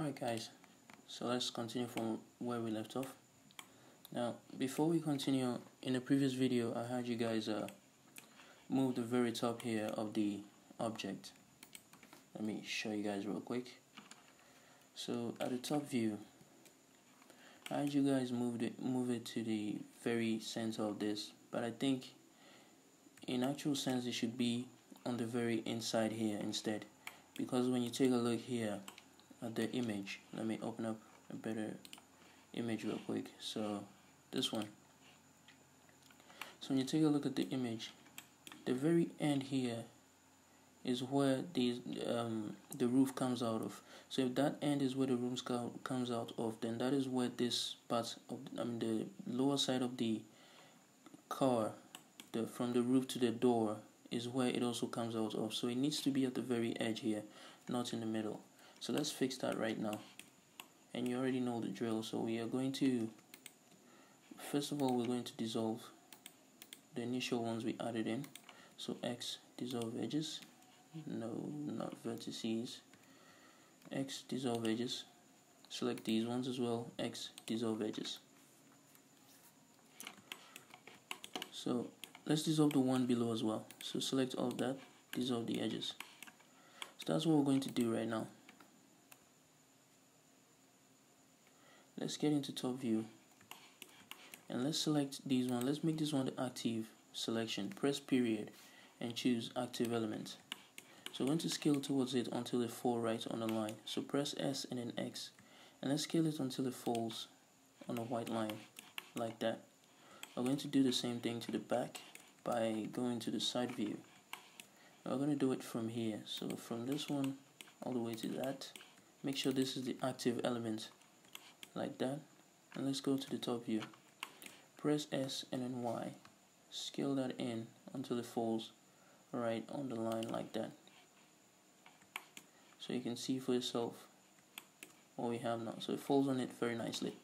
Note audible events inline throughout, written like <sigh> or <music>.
Alright guys, so let's continue from where we left off. Now, before we continue, in the previous video I had you guys uh, move the very top here of the object. Let me show you guys real quick. So at the top view, I had you guys move it, move it to the very center of this, but I think in actual sense it should be on the very inside here instead because when you take a look here the image. Let me open up a better image real quick. So this one. So when you take a look at the image the very end here is where the um, the roof comes out of. So if that end is where the roof comes out of then that is where this part of I mean the lower side of the car the from the roof to the door is where it also comes out of. So it needs to be at the very edge here not in the middle so let's fix that right now. And you already know the drill so we are going to first of all we're going to dissolve the initial ones we added in. So X dissolve edges. No not vertices. X dissolve edges. Select these ones as well. X dissolve edges. So let's dissolve the one below as well. So select all of that dissolve the edges. So that's what we're going to do right now let's get into top view. And let's select these one. Let's make this one the active selection. Press period and choose active element. So we're going to scale towards it until it falls right on the line. So press S and then X. And let's scale it until it falls on a white line like that. I'm going to do the same thing to the back by going to the side view. We're going to do it from here. So from this one all the way to that make sure this is the active element like that. And let's go to the top view press S and then Y. Scale that in until it falls right on the line like that. So you can see for yourself what we have now. So it falls on it very nicely.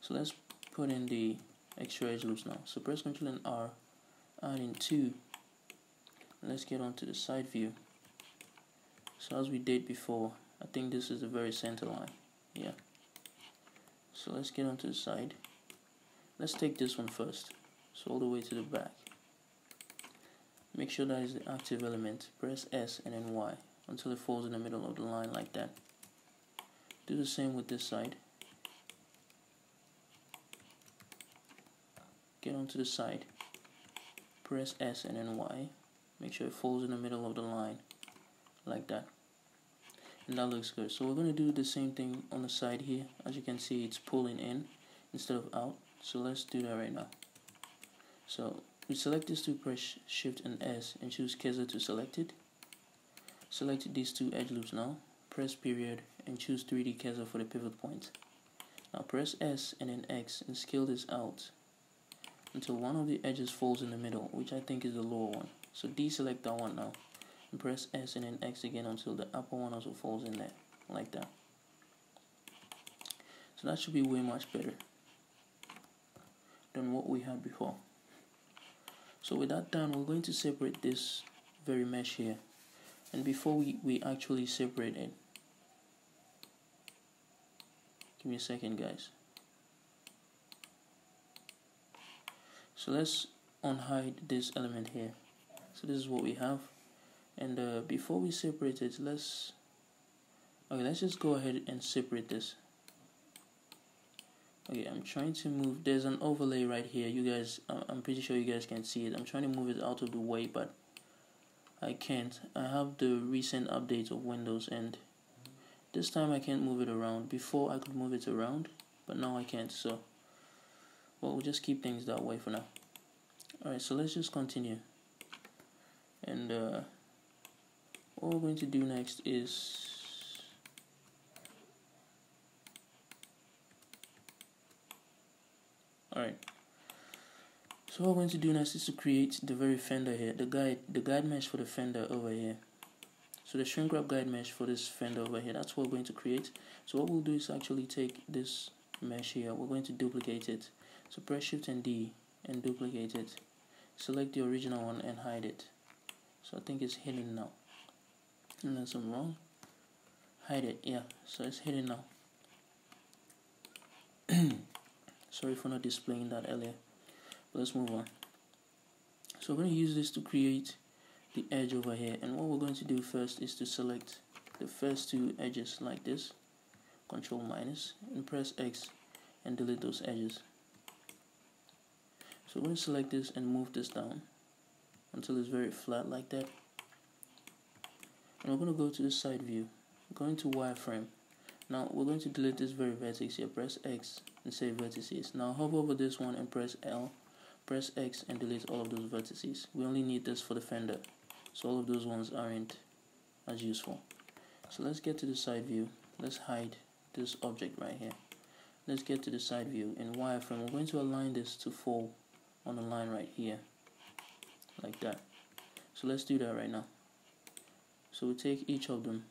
So let's put in the extra edge loops now. So press Ctrl and R add in 2 let's get on to the side view. So as we did before I think this is the very center line. Yeah so let's get onto the side. Let's take this one first. So all the way to the back. Make sure that is the active element. Press S and then Y until it falls in the middle of the line like that. Do the same with this side. Get onto the side. Press S and then Y. Make sure it falls in the middle of the line like that and that looks good. So we're going to do the same thing on the side here. As you can see it's pulling in instead of out. So let's do that right now. So we select this to press shift and S and choose cursor to select it. Select these two edge loops now. Press period and choose 3D cursor for the pivot point. Now press S and then X and scale this out until one of the edges falls in the middle which I think is the lower one. So deselect that one now and press S and then X again until the upper one also falls in there like that. So that should be way much better than what we had before. So with that done we're going to separate this very mesh here. And before we, we actually separate it give me a second guys. So let's unhide this element here. So this is what we have and uh, before we separate it let's okay let's just go ahead and separate this. Okay I'm trying to move there's an overlay right here. You guys I'm pretty sure you guys can see it. I'm trying to move it out of the way but I can't. I have the recent update of Windows and this time I can't move it around. Before I could move it around but now I can't so well we'll just keep things that way for now. Alright so let's just continue. And uh, what we're going to do next is alright. So what we're going to do next is to create the very fender here the guide the guide mesh for the fender over here. So the shrink wrap guide mesh for this fender over here that's what we're going to create. So what we'll do is actually take this mesh here we're going to duplicate it. So press shift and D and duplicate it. Select the original one and hide it. So I think it's hidden now unless I'm wrong. Hide it yeah. So it's hidden now. <clears throat> Sorry for not displaying that earlier. But let's move on. So we're going to use this to create the edge over here. And what we're going to do first is to select the first two edges like this. Control minus and press X and delete those edges. So we're going to select this and move this down until it's very flat like that and we're going to go to the side view. Going to wireframe. Now we're going to delete this very vertex here. Press X and say vertices. Now hover over this one and press L. Press X and delete all of those vertices. We only need this for the fender. So all of those ones aren't as useful. So let's get to the side view. Let's hide this object right here. Let's get to the side view. In wireframe we're going to align this to fall on the line right here. Like that. So let's do that right now so we take each of them.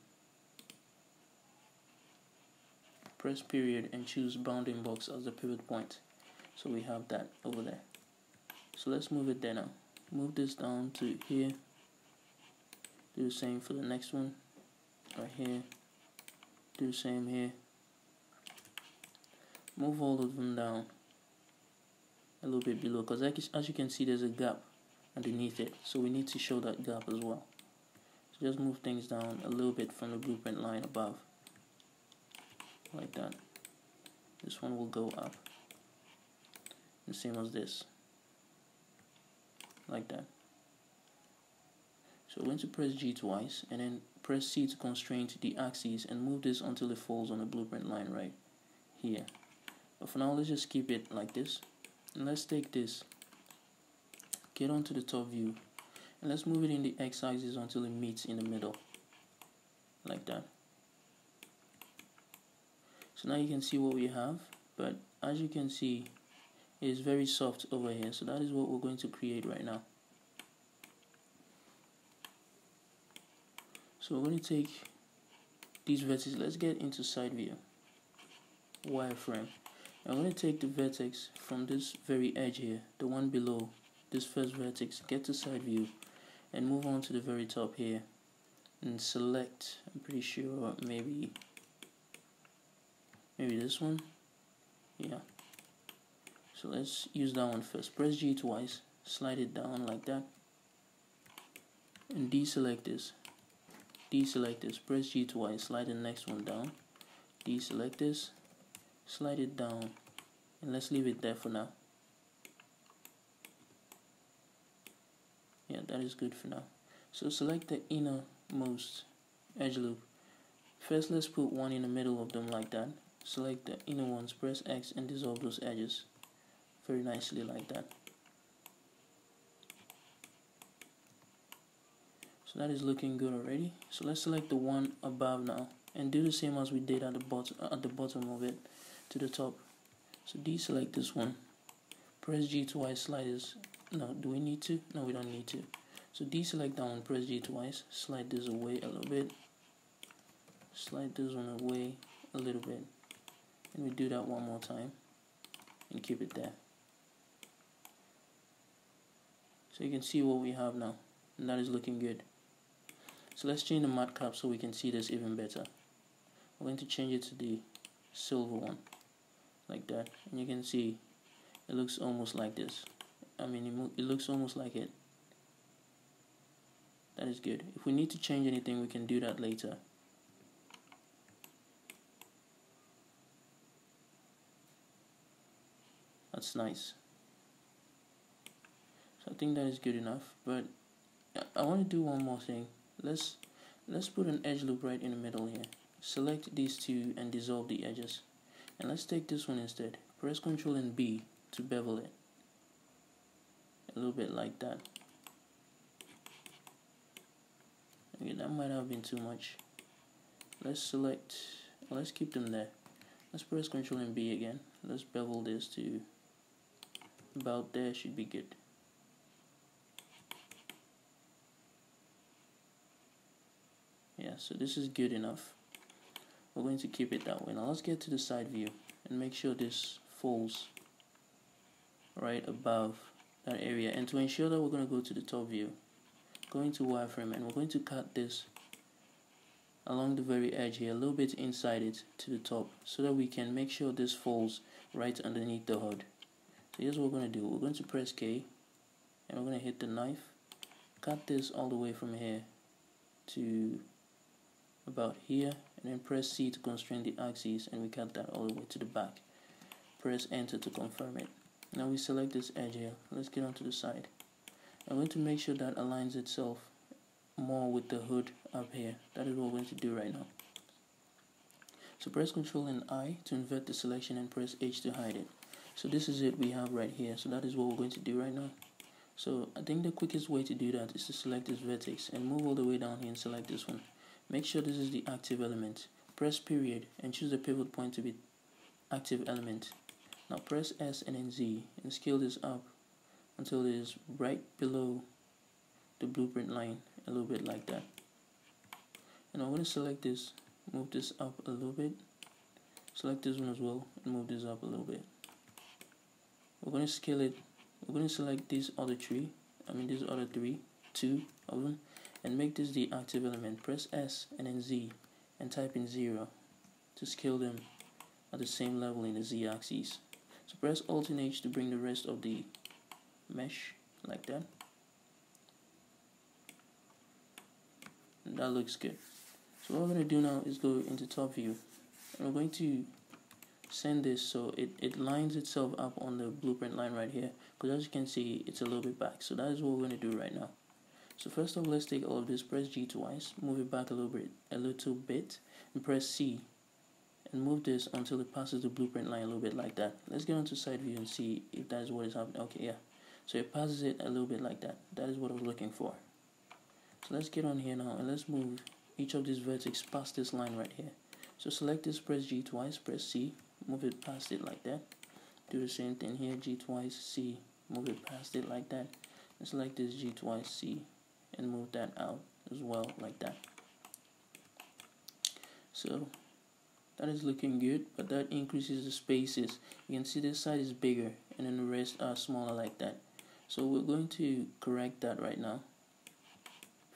Press period and choose bounding box as the pivot point. So we have that over there. So let's move it there now. Move this down to here. Do the same for the next one. Right here. Do the same here. Move all of them down a little bit below because as you can see there's a gap underneath it. So we need to show that gap as well so just move things down a little bit from the blueprint line above. Like that. This one will go up. The same as this. Like that. So we're going to press G twice and then press C to constrain to the axis and move this until it falls on the blueprint line right here. But for now let's just keep it like this. And let's take this. Get onto the top view and let's move it in the x-axis until it meets in the middle like that. So now you can see what we have but as you can see it is very soft over here. So that is what we're going to create right now. So we're going to take these vertices. Let's get into side view wireframe. I'm going to take the vertex from this very edge here the one below this first vertex get to side view and move on to the very top here and select I'm pretty sure maybe maybe this one? Yeah. So let's use that one first. Press G twice slide it down like that and deselect this. Deselect this. Press G twice slide the next one down. Deselect this slide it down and let's leave it there for now yeah that is good for now. So select the innermost edge loop. First let's put one in the middle of them like that. Select the inner ones press X and dissolve those edges very nicely like that. So that is looking good already. So let's select the one above now and do the same as we did at the bottom at the bottom of it to the top. So deselect this one. Press G twice slide no do we need to? No we don't need to. So deselect that one press G twice slide this away a little bit. Slide this one away a little bit. And we do that one more time and keep it there. So you can see what we have now and that is looking good. So let's change the MatCap so we can see this even better. I'm going to change it to the silver one like that. And you can see it looks almost like this I mean it, it looks almost like it. That is good. If we need to change anything we can do that later. That's nice. So I think that is good enough but I want to do one more thing. Let's let's put an edge loop right in the middle here. Select these two and dissolve the edges. And let's take this one instead. Press ctrl and B to bevel it a little bit like that. Okay that might have been too much. Let's select let's keep them there. Let's press ctrl and B again. Let's bevel this to about there should be good. Yeah so this is good enough. We're going to keep it that way. Now let's get to the side view and make sure this falls right above that area. And to ensure that we're going to go to the top view going to wireframe and we're going to cut this along the very edge here a little bit inside it to the top so that we can make sure this falls right underneath the hood. So here's what we're going to do. We're going to press K and we're going to hit the knife. Cut this all the way from here to about here and then press C to constrain the axis and we cut that all the way to the back. Press enter to confirm it now we select this edge here. Let's get onto the side. I'm going to make sure that aligns itself more with the hood up here. That is what we're going to do right now. So press Ctrl and I to invert the selection and press H to hide it. So this is it we have right here. So that is what we're going to do right now. So I think the quickest way to do that is to select this vertex and move all the way down here and select this one. Make sure this is the active element. Press period and choose the pivot point to be active element now press S and then Z and scale this up until it is right below the blueprint line a little bit like that. And I'm going to select this move this up a little bit. Select this one as well and move this up a little bit. We're going to scale it we're going to select these other three I mean these other three two of them and make this the active element. Press S and then Z and type in 0 to scale them at the same level in the Z axis press Alt and H to bring the rest of the mesh like that. And that looks good. So what we're going to do now is go into top view. And we're going to send this so it, it lines itself up on the blueprint line right here because as you can see it's a little bit back. So that is what we're going to do right now. So first off let's take all of this press G twice move it back a little bit a little bit and press C and move this until it passes the blueprint line a little bit like that. Let's get onto side view and see if that is what is happening. Okay yeah. So it passes it a little bit like that. That is what I was looking for. So let's get on here now and let's move each of these vertex past this line right here. So select this press G twice press C move it past it like that. Do the same thing here G twice C move it past it like that. And select this G twice C and move that out as well like that. So that is looking good but that increases the spaces. You can see this side is bigger and then the rest are smaller like that. So we're going to correct that right now.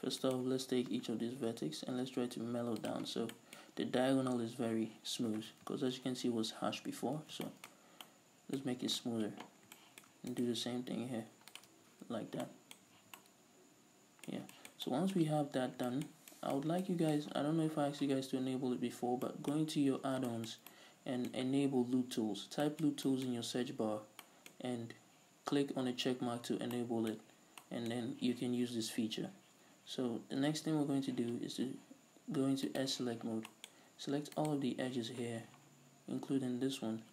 First off let's take each of these vertex and let's try to mellow down. So the diagonal is very smooth because as you can see it was harsh before so let's make it smoother and do the same thing here like that. Yeah. So once we have that done I would like you guys I don't know if I asked you guys to enable it before but go into your add-ons and enable loop tools. Type loop tools in your search bar and click on the check mark to enable it and then you can use this feature. So the next thing we're going to do is to go into S select mode. Select all of the edges here including this one.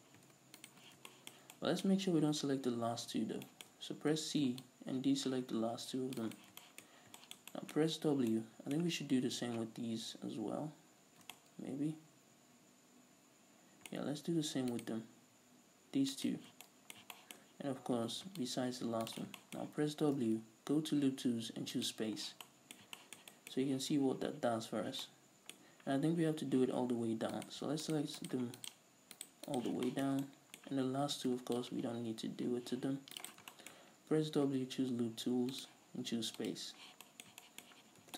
But let's make sure we don't select the last two though. So press C and deselect the last two of them now press W. I think we should do the same with these as well. Maybe. Yeah let's do the same with them. These two. And of course besides the last one. Now press W. Go to loop tools and choose space. So you can see what that does for us. And I think we have to do it all the way down. So let's select them all the way down. And the last two of course we don't need to do it to them. Press W choose loop tools and choose space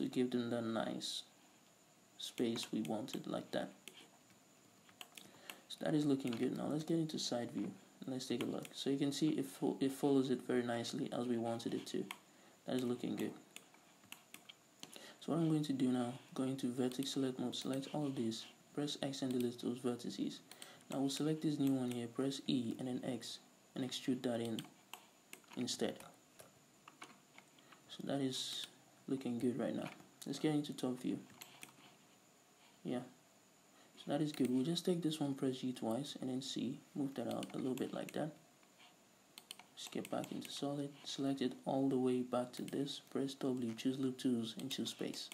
to give them that nice space we wanted like that. So that is looking good. Now let's get into side view. Let's take a look. So you can see it, fo it follows it very nicely as we wanted it to. That is looking good. So what I'm going to do now, going to vertex select mode, select all of these, press X and delete those vertices. Now we'll select this new one here, press E and then X and extrude that in instead. So that is looking good right now. Let's get into top view. Yeah. So that is good. We'll just take this one, press G twice and then C, move that out a little bit like that. Skip back into solid, select it all the way back to this, press W, choose loop tools and choose space.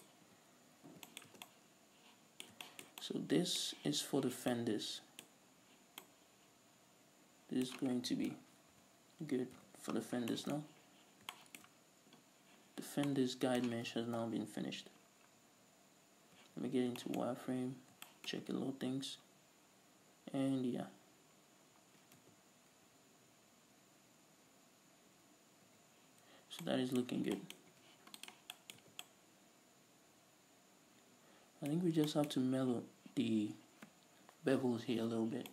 So this is for the fenders. This is going to be good for the fenders now. The fenders guide mesh has now been finished. Let me get into wireframe, check a little things, and yeah. So that is looking good. I think we just have to mellow the bevels here a little bit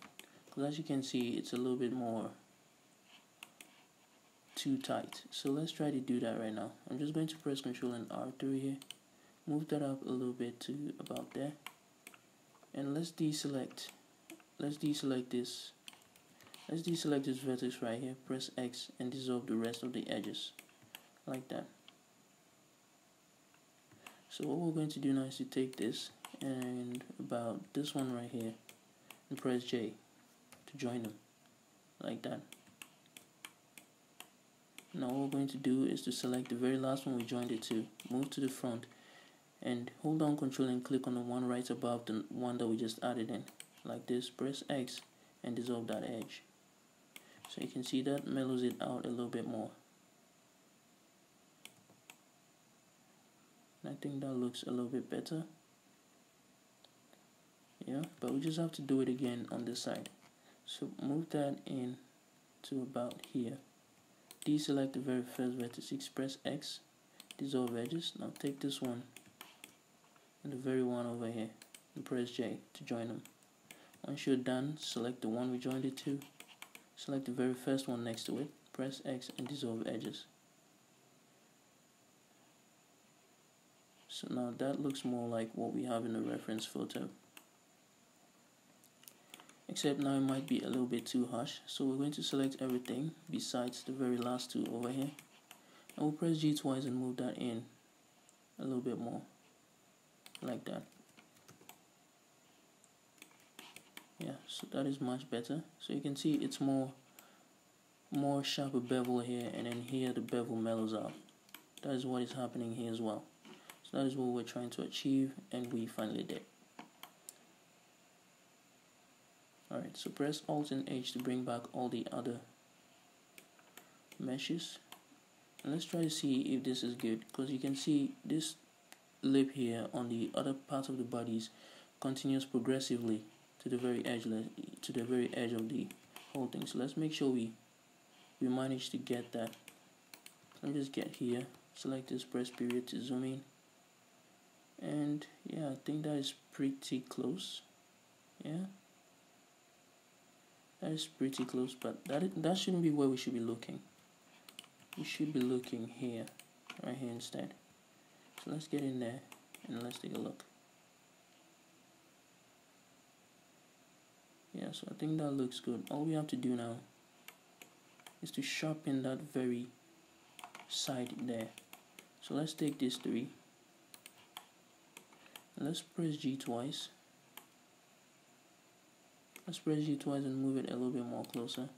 because as you can see it's a little bit more too tight. So let's try to do that right now. I'm just going to press Ctrl and R3 here. Move that up a little bit to about there. And let's deselect let's deselect this let's deselect this vertex right here. Press X and dissolve the rest of the edges like that. So what we're going to do now is to take this and about this one right here and press J to join them like that now what we're going to do is to select the very last one we joined it to. Move to the front and hold down control and click on the one right above the one that we just added in. Like this press X and dissolve that edge. So you can see that mellows it out a little bit more. I think that looks a little bit better. Yeah but we just have to do it again on this side. So move that in to about here deselect the very first vertex press X dissolve edges now take this one and the very one over here and press J to join them. Once you're done, select the one we joined it to, select the very first one next to it, press X and dissolve edges. So now that looks more like what we have in the reference photo. Except now it might be a little bit too harsh, so we're going to select everything besides the very last two over here. And we'll press G twice and move that in a little bit more like that. Yeah so that is much better. So you can see it's more more sharper bevel here and then here the bevel mellows out. That is what is happening here as well. So that is what we're trying to achieve and we finally did alright so press alt and H to bring back all the other meshes. And let's try to see if this is good because you can see this lip here on the other part of the bodies continues progressively to the very edge to the very edge of the whole thing. So let's make sure we we manage to get that. Let me just get here select this press period to zoom in. And yeah I think that is pretty close. Yeah that is pretty close but that that shouldn't be where we should be looking we should be looking here right here instead so let's get in there and let's take a look. Yeah, so I think that looks good. All we have to do now is to sharpen that very side there. So let's take this three. Let's press G twice. Let's press G twice and move it a little bit more closer.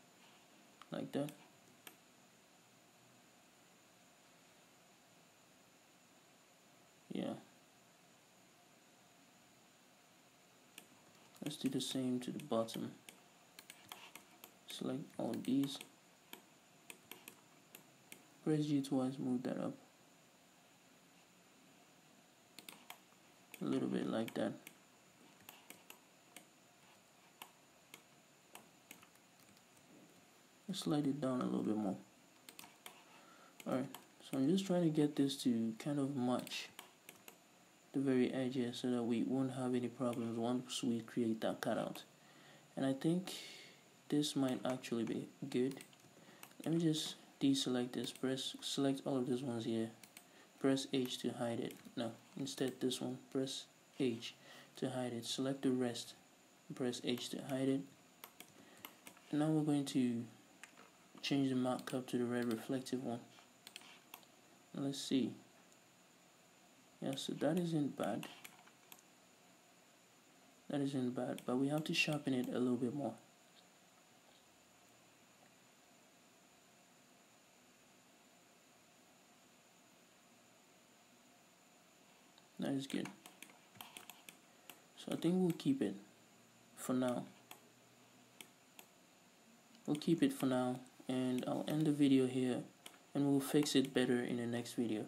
Like that. yeah. Let's do the same to the bottom. Select all these. Press G twice move that up. A little bit like that slide it down a little bit more. Alright so I'm just trying to get this to kind of match the very edges so that we won't have any problems once we create that cutout. And I think this might actually be good. Let me just deselect this press select all of these ones here. Press H to hide it. No instead this one press H to hide it. Select the rest. Press H to hide it. And now we're going to change the markup to the red reflective one. Let's see. Yeah so that isn't bad. That isn't bad but we have to sharpen it a little bit more. That is good. So I think we'll keep it for now. We'll keep it for now and I'll end the video here and we'll fix it better in the next video